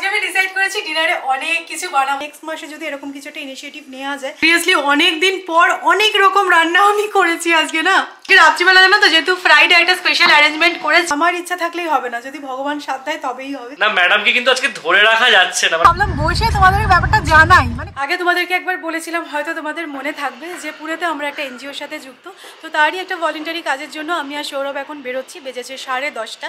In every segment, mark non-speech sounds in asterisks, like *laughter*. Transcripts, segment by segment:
আজকে আমি ডিসাইড করেছি ডিনারে অনেক কিছু বানাবো। নেক্সট মাসে যদি এরকম কিছু একটা ইনিশিয়েটিভ নেওয়া যায় সিরিয়াসলি অনেক দিন পর অনেক রকম রান্না আমি করেছি আজকে না? রাত্রিবেলা জানো তো যেহেতু ফ্রাইডে একটা স্পেশাল অ্যারেঞ্জমেন্ট করেছি। আমার ইচ্ছা থাকলেই হবে না যদি ভগবান সাথ দেয় তবেই হবে। না ম্যাডামকে কিন্তু আজকে ধরে রাখা যাচ্ছে না। ভাবলাম বসে তোমাদের ব্যাপারটা জানাই। মানে আগে তোমাদেরকে একবার বলেছিলাম হয়তো তোমাদের মনে থাকবে যে পুরোতে আমরা একটা এনজিওর সাথে যুক্ত। তো তারই একটা ভলেন্টারি কাজের জন্য আমি আর সৌরভ এখন বেরোচ্ছি বেজেছে সাড়ে দশটা।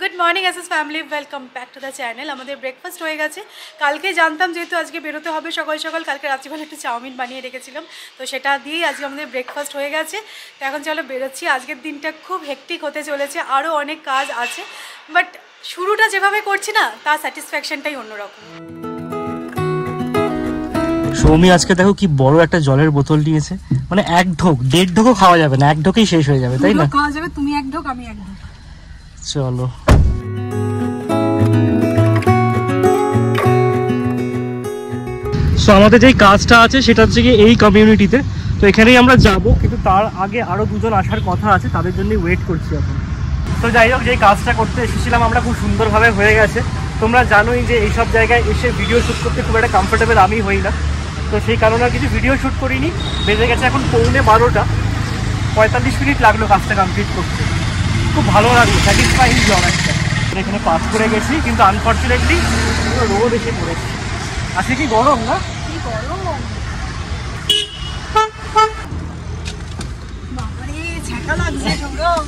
Good morning S family welcome back to the channel আমাদের ব্রেকফাস্ট হয়ে গেছে। কালকে জানতাম যেহেতু আজকে বেরোতে হবে সকাল সকাল কালকে রাত্রিবেলা একটু চাউমিন বানিয়ে রেখেছিলাম। তো সেটা দিয়েই আজকে আমাদের ব্রেকফাস্ট হয়ে গেছে। তো এখন চলো বেরোচ্ছি। আজকের দিনটা খুব হেকটিক হতে চলেছে আরও অনেক কাজ আছে। বাট শুরুটা যেভাবে করছি না তার স্যাটিসফ্যাকশনটাই অন্যরকম। সৌমি আজকে দেখো কি বড় একটা জলের বোতল নিয়েছে। মানে এক ঢোক দেড় ঢোকও খাওয়া যাবে না এক ঢোকেই শেষ হয়ে যাবে তাই না? খাওয়া যাবে তুমি এক ঢোক আমি এক ঢোক। চলো। সো আমাদের যেই কাজটা আছে, সেটা হচ্ছে কি এই কমিউনিটিতে তো এখানেই আমরা যাব, কিন্তু তার আগে আরও দুজন আসার কথা আছে, তাদের জন্যই ওয়েট করছি এখন। তো যাই হোক, যেই কাজটা করতে এসেছিলাম, আমরা খুব সুন্দরভাবে হয়ে গেছে। তোমরা জানোই যে এইসব জায়গায় এসে ভিডিও শ্যুট করতে খুব একটা কমফোর্টেবল আমি হই না। তো সেই কারণে কিছু ভিডিও শ্যুট করিনি। বেজে গেছে এখন পৌনে বারোটা। পঁয়তাল্লিশ মিনিট লাগল কাজটা কমপ্লিট করতে। খুব ভালো লাগল স্যাটিসফাইং জব একটা। এখানে পাস করে গেছি, কিন্তু আনফর্চুনেটলি রোদ এসে পড়েছে। আজকে কি গরম না? কি গরম বাবারে ঝাঁকা লাগছে সৌরভ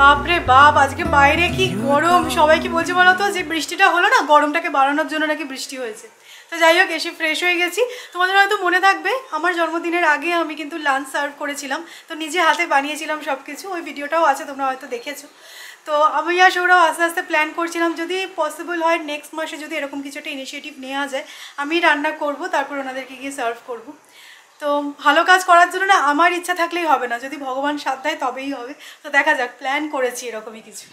বাপরে বাপ, আজকে বাইরে কি গরম? সবাই কি বলছে বলো তো যে বৃষ্টিটা হলো না, গরমটাকে বাড়ানোর জন্য নাকি বৃষ্টি হয়েছে। তো যাই হোক, এসে ফ্রেশ হয়ে গেছি। তোমাদের হয়তো মনে থাকবে, আমার জন্মদিনের আগে আমি কিন্তু লাঞ্চ সার্ভ করেছিলাম। তো নিজে হাতে বানিয়েছিলাম সব কিছু ওই ভিডিওটাও আছে, তোমরা হয়তো দেখেছ। তো আমি আর সৌরভ আস্তে আস্তে প্ল্যান করছিলাম, যদি পসিবল হয় নেক্সট মাসে যদি এরকম কিছু একটা ইনিশিয়েটিভ নেওয়া যায়, আমি রান্না করব, তারপর ওনাদেরকে গিয়ে সার্ভ করব। তো ভালো কাজ করার জন্য না আমার ইচ্ছা থাকলেই হবে না। যদি ভগবান সাথ দেয় তবেই হবে। তো দেখা যাক প্ল্যান করেছি এরকমই কিছু।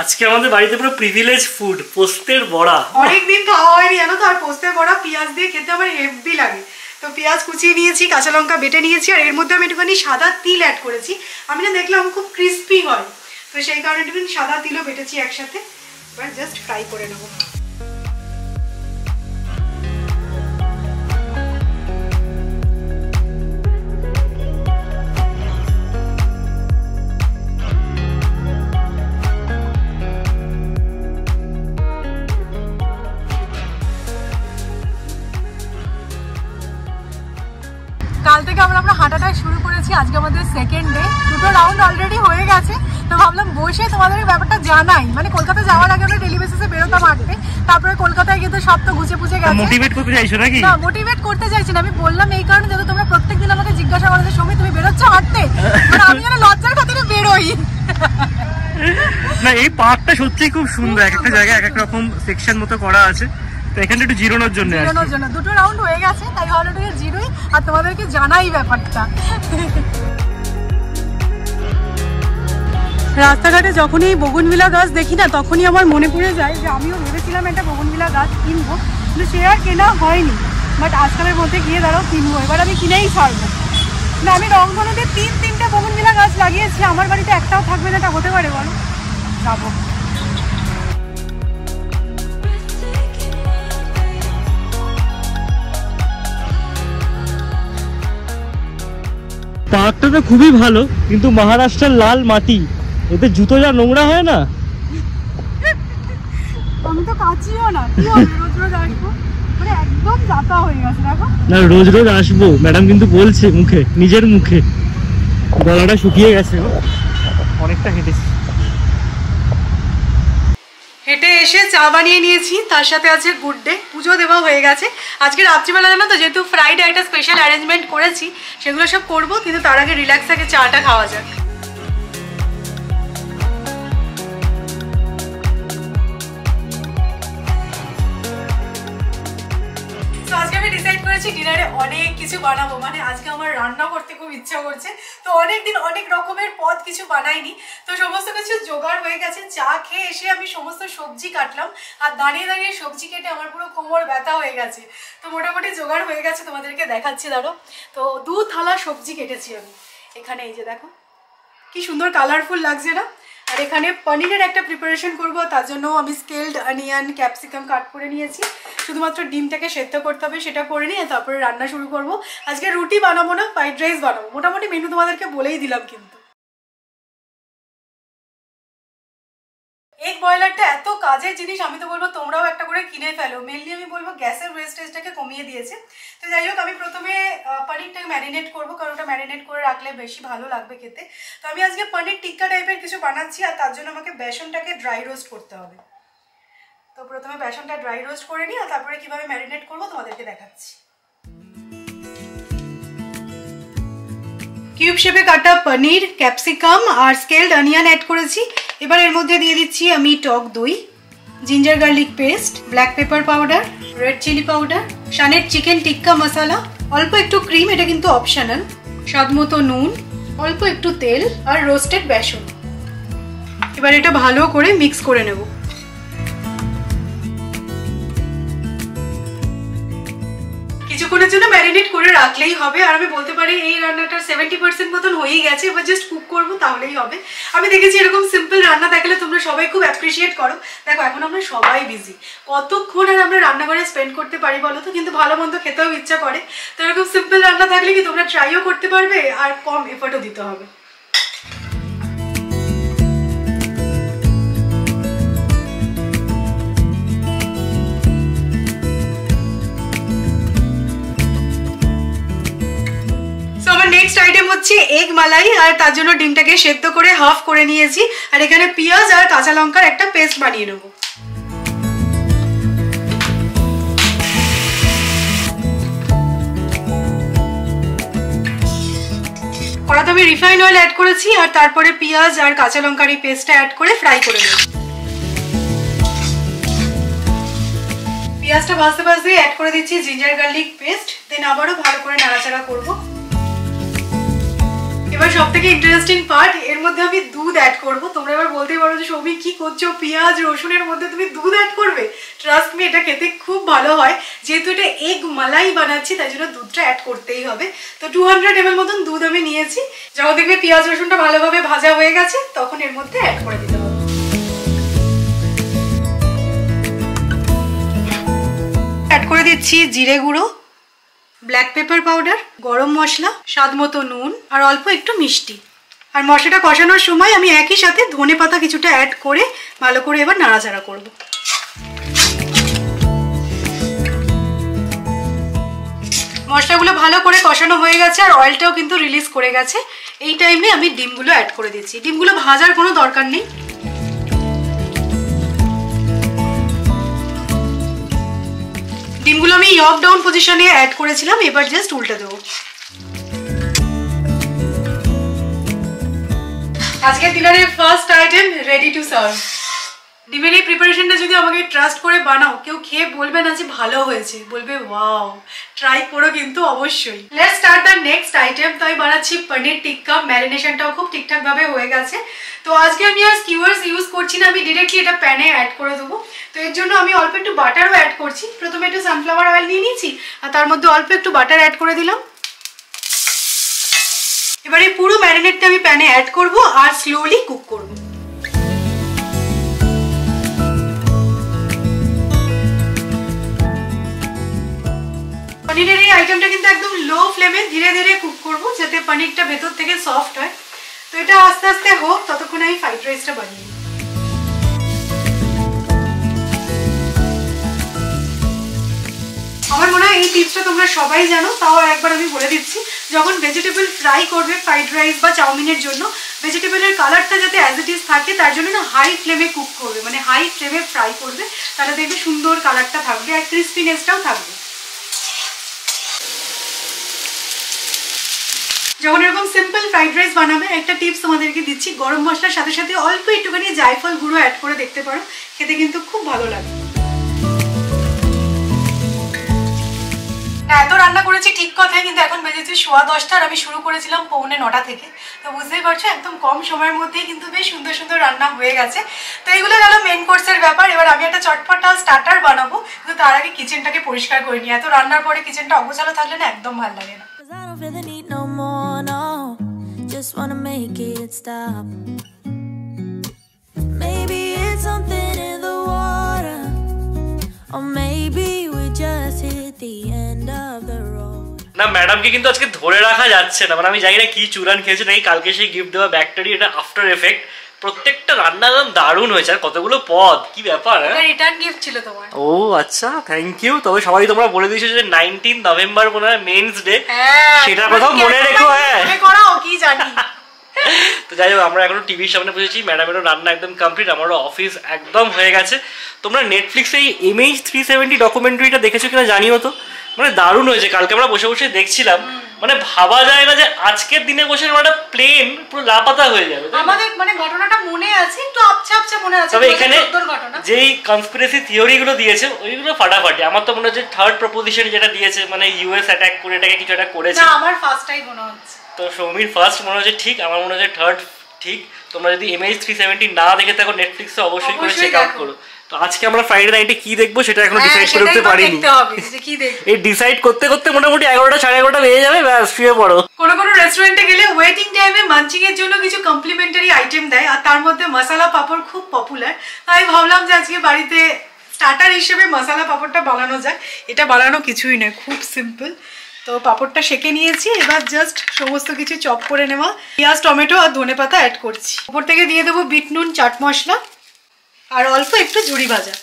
আজকে আমাদের বাড়িতে পুরো প্রিভিলেজ ফুড পোস্তের বড়া। অনেকদিন খাওয়া হয়নি জানো তো? আর পোস্তে বড়া পেঁয়াজ দিয়ে খেতে আমার হেভি লাগে। তো পেঁয়াজ কুচিয়ে নিয়েছি কাঁচা লঙ্কা বেটে নিয়েছি আর এর মধ্যে আমি একটুখানি সাদা তিল অ্যাড করেছি। আমি না দেখলাম খুব ক্রিস্পি হয়। তো সেই কারণে একটুখানি সাদা তিলও বেটেছি একসাথে। এবার জাস্ট ফ্রাই করে নেব। হাঁটাটা শুরু করেছি। আজকে আমাদের সেকেন্ড ডে দুটো রাউন্ড অলরেডি হয়ে গেছে। তো ভাবলাম বসে তোমাদের ব্যাপারটা জানাই। মানে কলকাতা যাওয়ার আগে আমরা ডেলি বেসিসে বেরোতাম হাঁটতে তারপরে কলকাতায় কিন্তু সব তো গুছে পুছে গেছে। মোটিভেট করতে চাইছো নাকি? না মোটিভেট করতে চাইছি না। আমি বললাম এই কারণে যাতে তোমরা প্রত্যেকদিন আমাকে জিজ্ঞাসা করো যে সৌমি তুমি বেরোচ্ছ হাঁটতে? মানে আমি যেন লজ্জার খাতিরে বেরোই। না এই পার্কটা সত্যিই খুব সুন্দর। এক একটা জায়গায় এক এক রকম সেকশন মতো করা আছে। এখানে একটু জিরোনোর জন্য জন্য। দুটো রাউন্ড হয়ে গেছে, তাই ভালো থেকে জিরোই। আর তোমাদেরকে জানাই ব্যাপারটা। রাস্তাঘাটে যখনই বগুনবিলা গাছ দেখি না, তখনই আমার মনে পড়ে যায় যে আমিও ভেবেছিলাম একটা বগুনবিলা গাছ কিনবো, কিন্তু সে আর কেনা হয়নি। বাট আজকালের মধ্যে গিয়ে দাঁড়াও, কিনবো। এবার আমি কিনেই ছাড়বো। না, আমি রংধনুতে তিন, তিনটে বগুনবিলা গাছ লাগিয়েছি। আমার বাড়িতে একটাও থাকবে না, এটা হতে পারে বলো? যাব। পার্কটা তো খুবই ভালো কিন্তু মহারাষ্ট্রের লাল মাটি এতে জুতো যা নোংরা হয় না? আমি তো কাচিও না কি হবে? রোজ রোজ আসব? মানে একদম যাতা হয়ে গেছে দেখো। না রোজ রোজ আসব ম্যাডাম কিন্তু বলছে মুখে নিজের মুখে। গলাটা শুকিয়ে গেছে অনেকটা হেঁটেছি। হেঁটে এসে চা বানিয়ে নিয়েছি, তার সাথে আছে গুড ডে, পুজো দেওয়া হয়ে গেছে। আজকে রাত্রিবেলা জানো তো, যেহেতু ফ্রাইডে একটা স্পেশাল অ্যারেঞ্জমেন্ট করেছি, সেগুলো সব করব, কিন্তু তার আগে রিল্যাক্স আগে চাটা খাওয়া যাক। আমি ডিসাইড করেছি ডিনারে অনেক কিছু বানাবো। মানে আজকে আমার রান্না করতে খুব ইচ্ছা করছে। তো অনেক দিন অনেক রকমের পদ কিছু বানাইনি। তো সমস্ত কিছু জোগাড় হয়ে গেছে। চা খেয়ে এসে আমি সমস্ত সবজি কাটলাম। আর দাঁড়িয়ে দাঁড়িয়ে সবজি কেটে আমার পুরো কোমর ব্যথা হয়ে গেছে। তো মোটামুটি জোগাড় হয়ে গেছে তোমাদেরকে দেখাচ্ছি দাঁড়ো তো দু থালা সবজি কেটেছি আমি। এখানে এই যে দেখো, কি সুন্দর কালারফুল লাগছে না? আর এখানে পনিরের একটা প্রিপারেশন করব, তার জন্য আমি স্কেলড অনিয়ন ক্যাপসিকাম কাট করে নিয়েছি। শুধুমাত্র ডিমটাকে সেদ্ধ করতে হবে, সেটা করে নিয়ে তারপরে রান্না শুরু করব। আজকে রুটি বানাবো না, ফ্রাইড রাইস বানাবো। মোটামুটি মেনু তোমাদেরকে বলেই দিলাম কিন্তু। কাজের জিনিস, আমি তো বলব তোমরাও একটা করে কিনে ফেলো। মেনলি আমি বলব গ্যাসের ওয়েস্টেজটাকে কমিয়ে দিয়েছে। তো যাই হোক, আমি প্রথমে পনিরটাকে ম্যারিনেট করব, কারণ ওটা ম্যারিনেট করে রাখলে বেশি ভালো লাগবে খেতে। তো আমি আজকে পনির টিক্কা টাইপের কিছু বানাচ্ছি, আর তার জন্য আমাকে বেসনটাকে ড্রাই রোস্ট করতে হবে। তো প্রথমে বেসনটা ড্রাই রোস্ট করে নিই আর তারপরে কীভাবে ম্যারিনেট করব তোমাদেরকে দেখাচ্ছি। কিউব শেপে কাটা পনির ক্যাপসিকাম আর স্কেলড অনিয়ন অ্যাড করেছি। এবার এর মধ্যে দিয়ে দিচ্ছি আমি টক দই। Ginger garlic paste black pepper powder red chilli powder সানের chicken tikka masala অল্প একটু ক্রিম এটা কিন্তু অপশনাল স্বাদ মতো নুন, অল্প একটু তেল আর রোস্টেড বেসন। এবার এটা ভালো করে মিক্স করে নেব। কিছুক্ষণের জন্য ম্যারিনেট করে রাখলেই হবে। আর আমি বলতে পারি, এই রান্নাটার সেভেন্টি পার্সেন্ট মতন হয়েই গেছে। এবার জাস্ট কুক করব, তাহলেই হবে। আমি দেখেছি এরকম সিম্পল রান্না দেখলে তোমরা সবাই খুব অ্যাপ্রিসিয়েট করো। দেখো, এখন আমরা সবাই বিজি কতক্ষণ আর আমরা রান্নাঘরে স্পেন্ড করতে পারি বলো তো? কিন্তু ভালো মন্দ খেতেও ইচ্ছা করে। তো এরকম সিম্পল রান্না থাকলে কি তোমরা ট্রাইও করতে পারবে? আর কম এফোর্টও দিতে হবে। নেক্সট আইটেম হচ্ছে এগ মালাই আর তার জন্য ডিমটাকে সেদ্ধ করে হাফ করে নিয়েছি। আর এখানে পেঁয়াজ আর কাঁচা লঙ্কার একটা পেস্ট বানিয়ে নেব। কড়াতে আমি রিফাইন অয়েল অ্যাড করেছি, আর তারপরে পেঁয়াজ আর কাঁচা লঙ্কার এই পেস্টটা অ্যাড করে ফ্রাই করে নেব। পেঁয়াজটা ভাজতে ভাজতে অ্যাড করে দিচ্ছি জিঞ্জার গার্লিক পেস্ট দেন আবারও ভালো করে নাড়াচাড়া করব। এবার সব থেকে ইন্টারেস্টিং পার্ট এর মধ্যে আমি দুধ অ্যাড করব। তোমরা এবার বলতেই পারো যে, সৌমি, কি করছ? পেঁয়াজ, রসুনের মধ্যে তুমি দুধ অ্যাড করবে? ট্রাস্ট মি এটা খেতে খুব ভালো হয়। যেহেতু এটা এগ মালাই বানাচ্ছি, তাই জন্য দুধটা অ্যাড করতেই হবে। তো টু হান্ড্রেড এমএল মতন দুধ আমি নিয়েছি। যখন দেখবে পেঁয়াজ, রসুনটা ভালোভাবে ভাজা হয়ে গেছে, তখন এর মধ্যে অ্যাড করে দিতে হবে। অ্যাড করে দিচ্ছি জিরে গুঁড়ো। ব্ল্যাক পেপার পাউডার গরম মশলা, স্বাদ মতো নুন, আর অল্প একটু মিষ্টি। আর মশলাটা কষানোর সময় আমি একই সাথে ধনে পাতা কিছুটা অ্যাড করে ভালো করে এবার নাড়াচাড়া করব। মশলাগুলো ভালো করে কষানো হয়ে গেছে আর অয়েলটাও কিন্তু রিলিজ করে গেছে। এই টাইমে আমি ডিমগুলো অ্যাড করে দিচ্ছি। ডিমগুলো ভাজার কোনো দরকার নেই। ডিমগুলো আমি ইয়ক ডাউন পজিশনে অ্যাড করেছিলাম, এবার জাস্ট উল্টে দেবো। আজকে ডিনারের first item ready to serve ডিমের এই প্রিপারেশনটা যদি আমাকে ট্রাস্ট করে বানাও, কেউ খেয়ে বলবে না যে ভালো হয়েছে। বলবে ওয়াও ট্রাই করো কিন্তু অবশ্যই। Let's start the next item তো আমি বানাচ্ছি পনির টিক্কা ম্যারিনেশনটাও খুব ঠিকঠাকভাবে হয়ে গেছে। তো আজকে আমি আর স্কিউয়ার্স ইউজ করছি না। আমি ডিরেক্টলি এটা প্যানে অ্যাড করে দেবো। তো এর জন্য আমি অল্প একটু বাটারও অ্যাড করছি। প্রথমে একটু সানফ্লাওয়ার অয়েল নিয়ে নিয়েছি, আর তার মধ্যে অল্প একটু বাটার অ্যাড করে দিলাম। এবার এই পুরো ম্যারিনেটটা আমি প্যানে অ্যাড করব, আর স্লোলি কুক করব। পনিরের এই আইটেমটা কিন্তু একদম লো ফ্লেমে ধীরে ধীরে কুক করব যাতে পনিরটা ভেতর থেকে সফট হয় তো এটা আস্তে আস্তে হোক, ততক্ষণ আমি ফ্রাইড রাইসটা বানিয়ে নিই। আমার মনে হয় এই টিপসটা তোমরা সবাই জানো, তাও একবার আমি বলে দিচ্ছি, যখন ভেজিটেবল ফ্রাই করবে ফ্রাইড রাইস বা চাউমিনের জন্য ভেজিটেবলের কালারটা যাতে অ্যাজ ইট ইজ থাকে, তার জন্য না হাই ফ্লেমে কুক করবে মানে হাই ফ্লেমে ফ্রাই করবে, তাহলে দেখবে সুন্দর কালারটা থাকবে আর ক্রিস্পিনেসটাও থাকবে যখন এরকম সিম্পল ফ্রাইড রাইস বানাবে, একটা টিপস তোমাদেরকে দিচ্ছি, গরম মশলার সাথে সাথে অল্প একটুখানি জায়ফল গুঁড়ো অ্যাড করে দেখতে পারো, খেতে কিন্তু খুব ভালো লাগে। এত রান্না করেছি ঠিক কথাই, কিন্তু এখন বেজেছে সোয়া দশটা আর আমি শুরু করেছিলাম পৌনে নটা থেকে। তো বুঝতেই পারছ, একদম কম সময়ের মধ্যেই কিন্তু বেশ সুন্দর সুন্দর রান্না হয়ে গেছে। তো এইগুলো গেল মেন কোর্সের ব্যাপার। এবার আমি একটা চটপটা স্টার্টার বানাবো, কিন্তু তার আগে কিচেনটাকে পরিষ্কার করে নিই। এত রান্নার পরে কিচেনটা অগোছালো থাকলে না একদম ভালো লাগে না। Just wanna make it stop. Maybe it's something in the water. Or maybe we just hit the end of the road. না ম্যাডামকে কিন্তু আজকে ধরে রাখা যাচ্ছে না মানে আমি জানি না কি চুরান খেয়েছে নাকি কালকে সেই গিফট দেওয়া ব্যাকটারি এটা আফটার এফেক্ট প্রত্যেকটা রান্না একদম দারুণ হয়েছে। আর কতগুলো পদ কি ব্যাপার হ্যাঁ? এটা রিটার্ন গিফট ছিল তোমার। ও আচ্ছা থ্যাংক ইউ তবে সবাই তোমরা বলে দিয়েছ যে নাইনটিন নভেম্বর মনে হয় মেন্স ডে হ্যাঁ সেটার কথাও মনে রেখো হ্যাঁ। করাও কি জানি। তো যাই হোক আমরা এখনও টিভির সামনে বসেছি। ম্যাডামেরও রান্না একদম কমপ্লিট আমারও অফিস একদম হয়ে গেছে। তোমরা নেটফ্লিক্সে এই এমএইচ থ্রি সেভেন্টি ডকুমেন্টারিটা দেখেছ কিনা জানিও তো। মানে দারুণ হয়েছে। কালকে আমরা বসে বসে দেখছিলাম। মানে ভাবা যায় না যে আজকের দিনে বসে একটা প্লেন পুরো লাপাতা হয়ে যাবে আমাদের ঘটনাটা মনে আছে একটু আবছা আবছা মনে আছে তবে এখানে যেই কনস্পিরেসি থিওরি গুলো দিয়েছে ওইগুলো ফাটাফাটি। আমার তো মনে হচ্ছে থার্ড প্রপোজিশন যেটা দিয়েছে মানে ইউএস অ্যাটাক করে এটাকে কিছু একটা করেছে। না আমার ফার্স্টটাই মনে হচ্ছে। তো সৌমির ফার্স্ট মনে হচ্ছে ঠিক আমার মনে হচ্ছে থার্ড ঠিক। তোমরা যদি এমএইচ থ্রি সেভেন্টি না দেখে থাকো নেটফ্লিক্সে অবশ্যই করে চেক আউট করো। তো আজকে আমরা ফ্রাইডে নাইটে কি দেখব সেটা এখনও হ্যাঁ, ডিসাইড করে উঠতে পারিনি। এই ডিসাইড করতে করতে মোটামুটি এগারোটা সাড়ে এগারোটা বেজে যাবে ব্যাস শুয়ে পড়ো। কোনো কোনো রেস্টুরেন্টে গেলে ওয়েটিং টাইমে মাঞ্চিং এর জন্য কিছু কমপ্লিমেন্টারি আইটেম দেয় আর তার মধ্যে মশলা পাপড় খুব পপুলার তাই ভাবলাম যে আজকে বাড়িতে স্টার্টার হিসেবে মশলা পাপড়টা বানানো যায় এটা বানানো কিছুই নয় খুব সিম্পল তো পাপড়টা সেকে নিয়েছি এবার জাস্ট সমস্ত কিছু চপ করে নেওয়া। পেঁয়াজ টমেটো আর ধনে পাতা অ্যাড করছি। উপর থেকে দিয়ে দেবো বিট নুন চাট মশলা। আর অল্প একটু ঝুড়ি ভাজা।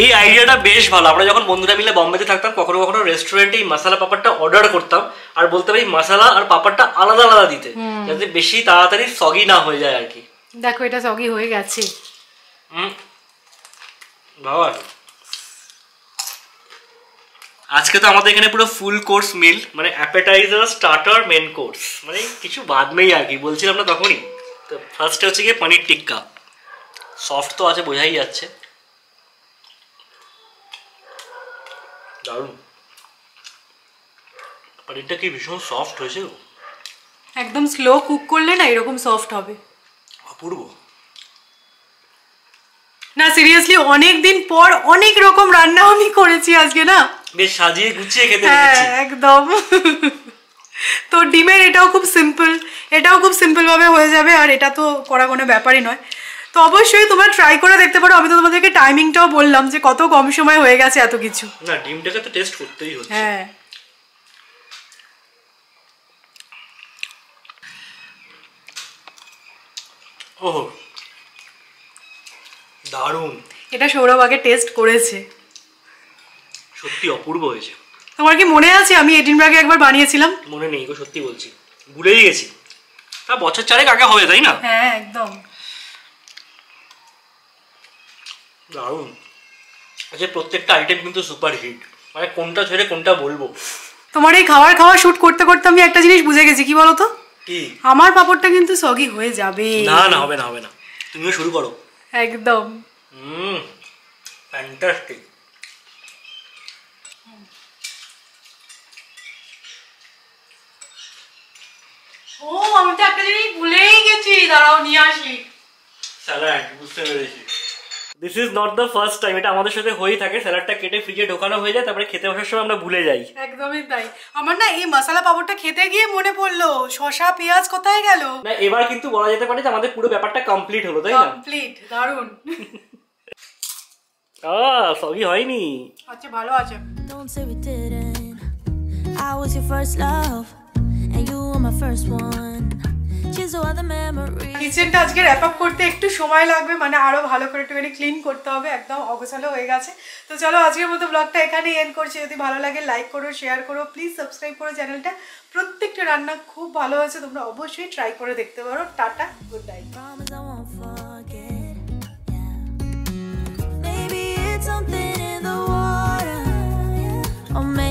এই আইডিয়াটা বেশ ভালো। আমরা যখন বন্ধুরা মিলে বম্বেতে থাকতাম কখনো কখনো রেস্টুরেন্টে এই মশলা পাপড়টা অর্ডার করতাম। আর বলতাম এই মশালা আর পাপড়টা আলাদা আলাদা দিতে যাতে বেশি তাড়াতাড়ি সগি না হয়ে যায় আর কি। দেখো এটা সগি হয়ে গেছে। বাবা। আজকে তো আমাদের এখানে পুরো ফুল কোর্স মিল মানে অ্যাপেটাইজার স্টার্টার মেন কোর্স মানে কিছু বাদ নেই আর কি বলছিলাম না তখনই। তো ফার্স্টে হচ্ছে গিয়ে পনির টিক্কা। সফট তো আছে বোঝাই যাচ্ছে। দারুণ। পনিরটা কি ভীষণ সফট হয়েছে একদম স্লো কুক করলে না এরকম সফট হবে। অপূর্ব। না সিরিয়াসলি অনেক দিন পর অনেক রকম রান্না আমি করেছি আজকে না? বেশ সাজিয়ে গুছিয়ে খেতে হ্যাঁ একদম। তো ডিমের এটাও খুব সিম্পল এটাও খুব সিম্পল ভাবে হয়ে যাবে আর এটা তো করা কোনো ব্যাপারই নয়। তো অবশ্যই তোমরা ট্রাই করে দেখতে পারো। আমি তো তোমাদেরকে টাইমিংটাও বললাম যে কত কম সময় হয়ে গেছে এত কিছু। না ডিমটাকে তো টেস্ট করতেই হচ্ছে। হ্যাঁ। ওহ দারুণ। এটা সৌরভ আগে টেস্ট করেছে। সত্যি অপূর্ব হয়েছে। তোমার কি মনে আছে? আমি এডিনবার্গে একবার বানিয়েছিলাম। মনে নেই গো সত্যি বলছি। ভুলেই গেছি। তা বছর চারেক আগে হবে তাই না? হ্যাঁ একদম দারুণ আচ্ছা প্রত্যেকটা আইটেম কিন্তু সুপার হিট মানে কোনটা ছেড়ে কোনটা বলব? তোমার এই খাবার খাওয়া শুট করতে করতে আমি একটা জিনিস বুঝে গেছি কি বলো তো কি? আমার পাপড়টা কিন্তু সগি হয়ে যাবে। না না হবে না হবে না। তুমিও শুরু করো। একদম। হুম ফ্যান্টাস্টিক ও আমি তো একটা জিনিস ভুলেই গেছি। দাঁড়াও নিয়ে আসি। স্যালাড বুঝতে পেরেছি। This is not the first time এটা আমাদের সাথে হয়েই থাকে স্যালাডটা কেটে ফ্রিজে ঢোকানো হয়ে যায় তারপরে খেতে বসার সময় আমরা ভুলে যাই। একদমই তাই। আমার না এই মশলা পাপড়টা খেতে গিয়ে মনে পড়ল শশা পেঁয়াজ কোথায় গেল? না এবার কিন্তু বলা যেতে পারে যে আমাদের পুরো ব্যাপারটা কমপ্লিট হলো তাই না? কমপ্লিট দারুণ *laughs* আহ সবই হয়নি। আচ্ছা ভালো আছে। Don't say we didn't. I was your first love, and you were my first one. কিচেনটা আজকে র্যাপ আপ করতে একটু সময় লাগবে মানে আরও ভালো করে একটুখানি ক্লিন করতে হবে একদম অগোছালো হয়ে গেছে। তো চলো আজকের মতো ব্লগটা এখানেই এন্ড করছি। যদি ভালো লাগে লাইক করো শেয়ার করো প্লিজ সাবস্ক্রাইব করো চ্যানেলটা প্রত্যেকটা রান্না খুব ভালো হয়েছে তোমরা অবশ্যই ট্রাই করে দেখতে পারো। Tata good night something in the water, yeah. or maybe